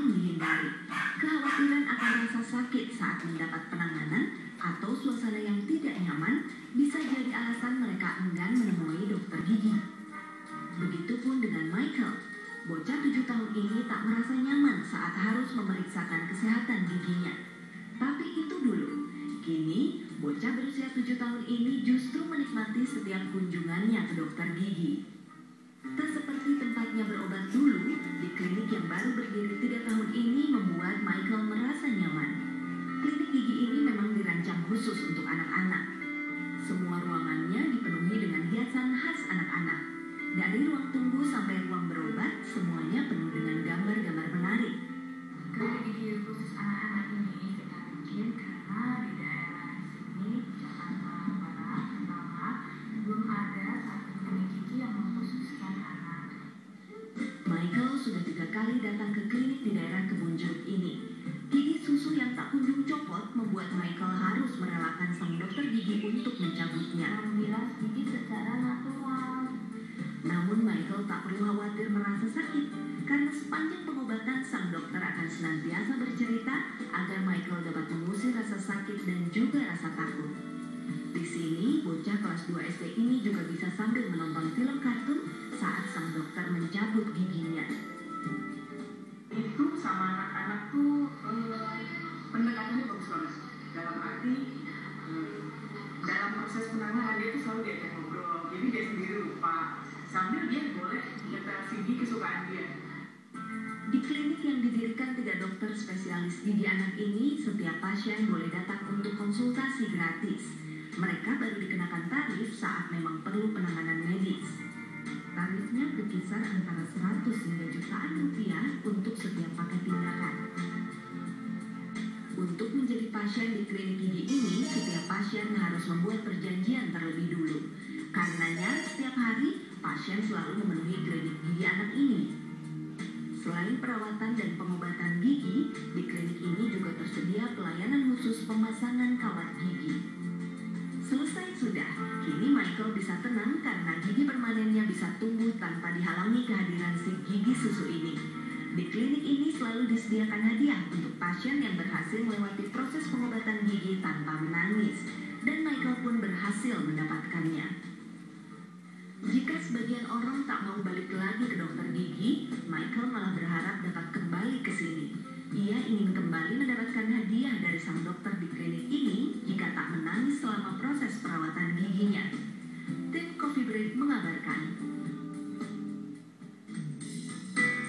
paling dihindari. Kekhawatiran akan rasa sakit saat mendapat penanganan atau suasana yang tidak nyaman bisa jadi alasan mereka enggan menemui dokter gigi. Begitupun dengan Michael. Bocah tujuh tahun ini tak merasa nyaman saat harus memeriksakan kesehatan giginya. Tapi itu dulu. Kini, bocah berusia tujuh tahun ini justru menikmati setiap kunjungannya ke dokter gigi. Anak-anak. Semua ruangannya dipenuhi dengan hiasan khas anak-anak. Dari ruang tunggu sampai ruang berobat, semuanya penuh dengan gambar-gambar menarik. Klinik gigi khusus anak-anak ini kita bikin karena di daerah sini Jakarta Barat terutama belum ada satu klinik gigi yang mengkhususkan anak. Michael sudah tiga kali datang ke klinik di daerah kebun jeruk ini. Karena sepanjang pengobatan sang dokter akan senantiasa bercerita agar Michael dapat mengusir rasa sakit dan juga rasa takut. Di sini, bocah kelas 2 SD ini juga bisa sambil menonton film kartun saat sang dokter mencabut giginya. itu sama anak-anak tuh eh, pendekatannya bagus banget dalam arti eh, dalam proses penanganan dia tuh selalu diajak ngobrol jadi dia sendiri lupa klinik yang didirikan tiga dokter spesialis gigi anak ini, setiap pasien boleh datang untuk konsultasi gratis. Mereka baru dikenakan tarif saat memang perlu penanganan medis. Tarifnya berkisar antara 100 hingga jutaan rupiah untuk setiap paket tindakan. Untuk menjadi pasien di klinik gigi ini, setiap pasien harus membuat perjanjian terlebih dulu. Karenanya, setiap hari pasien selalu memenuhi klinik gigi anak ini. Selain perawatan dan pengobatan gigi, di klinik ini juga tersedia pelayanan khusus pemasangan kawat gigi. Selesai sudah, kini Michael bisa tenang karena gigi permanennya bisa tumbuh tanpa dihalangi kehadiran si gigi susu ini. Di klinik ini selalu disediakan hadiah untuk pasien yang berhasil melewati proses pengobatan gigi tanpa menangis, dan Michael pun berhasil mendapatkannya. Jika sebagian orang tak mau balik lagi ke dokter Michael malah berharap dapat kembali ke sini. Ia ingin kembali mendapatkan hadiah